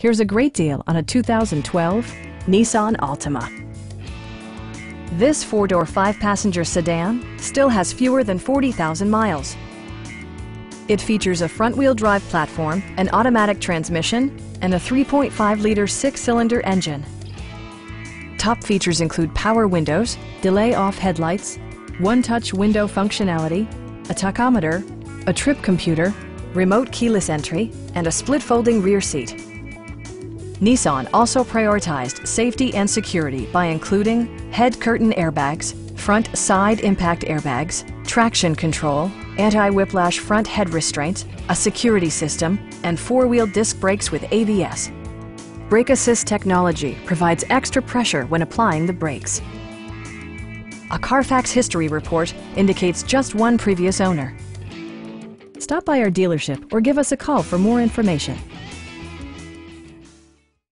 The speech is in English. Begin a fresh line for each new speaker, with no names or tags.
Here's a great deal on a 2012 Nissan Altima. This four-door, five-passenger sedan still has fewer than 40,000 miles. It features a front-wheel drive platform, an automatic transmission, and a 3.5-liter six-cylinder engine. Top features include power windows, delay-off headlights, one-touch window functionality, a tachometer, a trip computer, remote keyless entry, and a split folding rear seat. Nissan also prioritized safety and security by including head curtain airbags, front side impact airbags, traction control, anti-whiplash front head restraints, a security system, and four-wheel disc brakes with ABS. Brake Assist technology provides extra pressure when applying the brakes. A Carfax history report indicates just one previous owner. Stop by our dealership or give us a call for more information.